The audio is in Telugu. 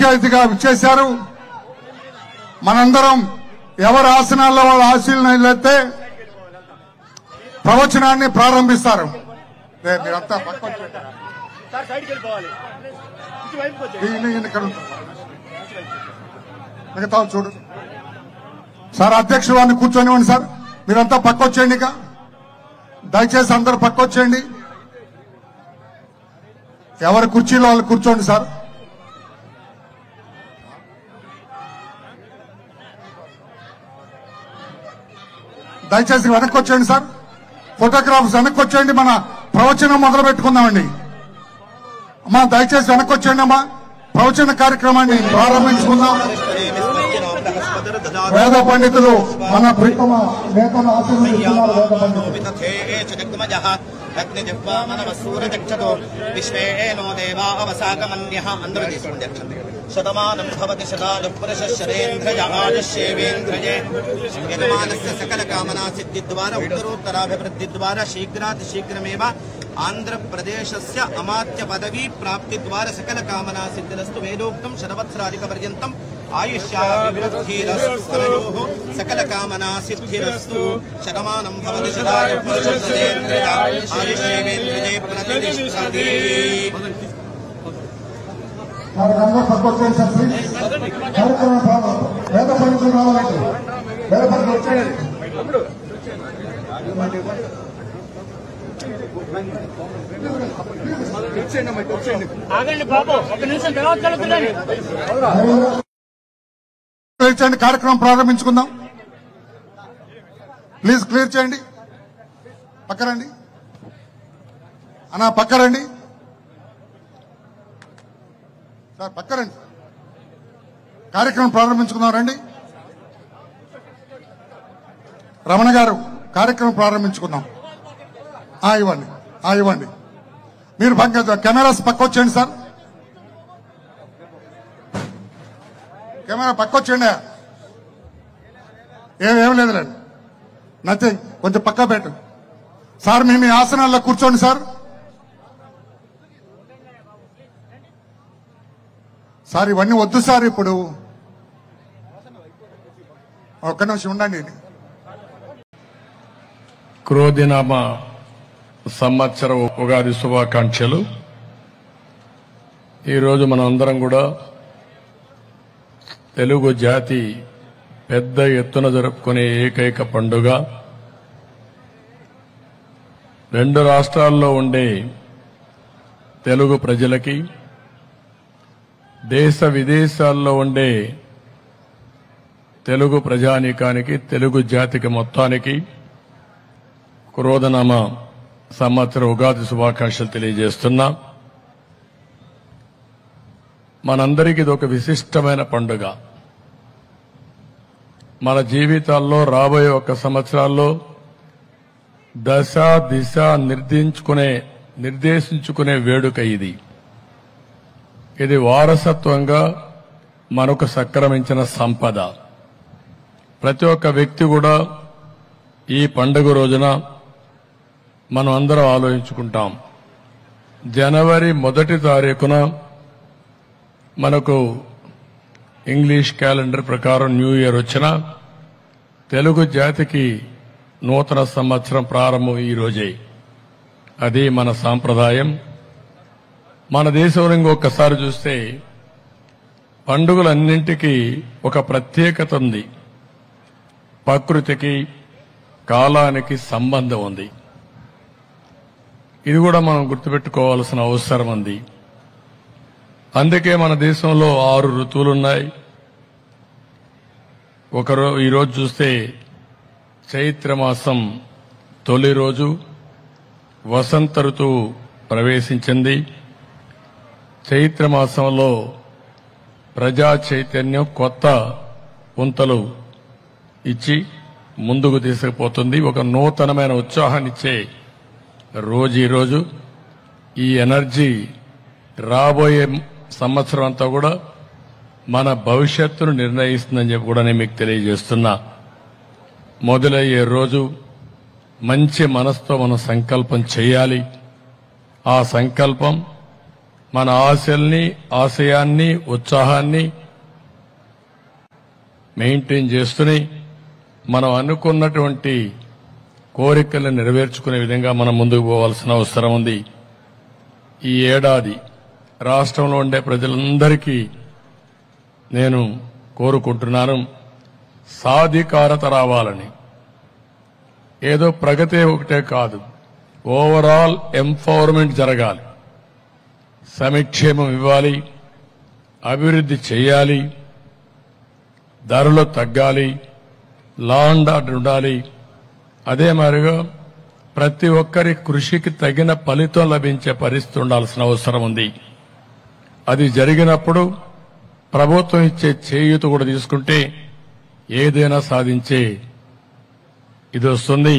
ముఖ్య అతిథిగా విచ్చేశారు మనందరం ఎవరి ఆసనాల్లో వాళ్ళ ఆశీలైతే ప్రవచనాన్ని ప్రారంభిస్తారు. మీరంతా. మిగతా చూడు. సార్ అధ్యక్షుడు వారిని కూర్చొనివ్వండి సార్. మీరంతా పక్క వచ్చేయండి ఇక. దయచేసి అందరు పక్క వచ్చేయండి. ఎవరి కుర్చీలో వాళ్ళు కూర్చోండి సార్. దయచేసి వెనక్కి వచ్చేయండి సార్. ఫోటోగ్రాఫర్స్ వెనక్కి వచ్చేయండి మన ప్రవచనం మొదలు పెట్టుకుందామండి. అమ్మా దయచేసి వెనక్కి వచ్చేయండి అమ్మా. ప్రవచన కార్యక్రమాన్ని ప్రారంభించుకుందాం. వేద పండితులు మన ప్రీతమ నేతను ఆశీర్వదిస్తున్నారు వేద పండితులు. अग्निजिह्वामनवसूरचक्षतो विश्वे नो देवा अवसाकमन्यः अन्तर्जिष्णुं यक्षन्ति शतमानं भवति शतानुपुरशरेन्द्रजहाजशेवेन्द्रजे यजमानस्य सकलकामनासिद्धिद्वारा उत्तरोत्तराभिवृद्धिद्वारा, शीघ्रातिशीघ्रमेव आन्ध्रप्रदेशस्य अमात्यपदवी सकलकामनासिद्धिरस्तु वेदोक्तं शतवत्सराधिकपर्यन्तम् ఆయుష్యాభివృద్ధిరస్తు సకల కామనా సిద్ధిరస్తు శతమానం భవతి పండితులు వచ్చేయండి. ఆగండి బాబు ఒక నిమిషం తర్వాత కలుగుతుందండి క్లియర్ చేయండి కార్యక్రమం ప్రారంభించుకుందాం. ప్లీజ్ క్లియర్ చేయండి. పక్కరండి. అన్నా పక్కరండి. సార్ పక్కరండి. కార్యక్రమం ప్రారంభించుకుందాం రండి. రమణ గారు కార్యక్రమం ప్రారంభించుకుందాం. ఆ, ఇవ్వండి. ఆ, ఇవ్వండి. మీరు పక్క కెమెరాస్ పక్క వచ్చేయండి సార్. కెమెరా పక్క ఏమేం ఏం లేదులేండి నథింగ్. కొంచెం పక్క పెట్టు. సార్ మీ మీ ఆసనాల్లో కూర్చోండి సార్. సార్ ఇవన్నీ వద్దు సార్ ఇప్పుడు. ఒక్క నిమిషం ఉండండి క్రోధినామ సంవత్సర ఉగాది శుభాకాంక్షలు. ఈరోజు మనం అందరం కూడా తెలుగు జాతి పెద్ద ఎత్తున జరుపుకునే ఏకైక పండుగ. రెండు రాష్ట్రాల్లో ఉండే తెలుగు ప్రజలకి దేశ విదేశాల్లో ఉండే తెలుగు ప్రజానీకానికి తెలుగు జాతికి మొత్తానికి క్రోధనామ సంవత్సర ఉగాది శుభాకాంక్షలు తెలియజేస్తున్నా. మనందరికీ ఇది ఒక విశిష్టమైన పండుగ. మన జీవితాల్లో రాబోయే ఒక సంవత్సరాల్లో దశ దిశ నిర్దించుకునే నిర్దేశించుకునే వేడుక ఇది. ఇది వారసత్వంగా మనకు సక్రమించిన సంపద. ప్రతి ఒక్క వ్యక్తి కూడా ఈ పండుగ రోజున మనం అందరం ఆలోచించుకుంటాం. జనవరి మొదటి తారీఖున మనకు ఇంగ్లీష్ క్యాలెండర్ ప్రకారం న్యూ ఇయర్ వచ్చిన తెలుగు జాతికి నూతన సంవత్సరం ప్రారంభం ఈ రోజే. అది మన సాంప్రదాయం. మన దేశంలో ఇంకొకసారి చూస్తే పండుగలన్నింటికీ ఒక ప్రత్యేకత ఉంది. ప్రకృతికి కాలానికి సంబంధం ఉంది. ఇది కూడా మనం గుర్తుపెట్టుకోవాల్సిన అవసరం ఉంది. అందుకే మన దేశంలో ఆరు ఋతువులున్నాయి. ఒకరో ఈరోజు చూస్తే చైత్రమాసం తొలి రోజు వసంత ఋతువు ప్రవేశించింది. చైత్రమాసంలో ప్రజా చైతన్యం కొత్త పుంతలు ఇచ్చి ముందుకు తీసుకుపోతుంది. ఒక నూతనమైన ఉత్సాహాన్ని ఇచ్చే రోజు ఈరోజు రోజు. ఈ ఎనర్జీ రాబోయే సంవత్సరం అంతా కూడా మన భవిష్యత్తును నిర్ణయిస్తుందని చెప్పి కూడా నేను మీకు తెలియజేస్తున్నా. మొదలయ్యే రోజు మంచి మనసుతో మనం సంకల్పం చేయాలి. ఆ సంకల్పం మన ఆశల్ని ఆశయాన్ని ఉత్సాహాన్ని మెయింటైన్ చేస్తూనే మనం అనుకున్నటువంటి కోరికలను నెరవేర్చుకునే విధంగా మనం ముందుకు పోవాల్సిన అవసరం ఉంది. ఈ ఏడాది రాష్ట్రంలో ఉండే ప్రజలందరికీ నేను కోరుకుంటున్నాను సాధికారత రావాలని. ఏదో ప్రగతి ఒకటే కాదు ఓవరాల్ ఎంపవర్మెంట్ జరగాలి. సమిక్షేమం ఇవ్వాలి అభివృద్ధి చేయాలి ధరలు తగ్గాలి లా అండ్ ఆర్డర్ ఉండాలి. అదే మాదిరిగా ప్రతి ఒక్కరి కృషికి తగిన ఫలితం లభించే పరిస్థితి ఉండాల్సిన అవసరం ఉంది. అది జరిగినప్పుడు ప్రభుత్వం ఇచ్చే చేయూత కూడా తీసుకుంటే ఏదైనా సాధించే ఇది వస్తుంది.